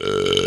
Uh,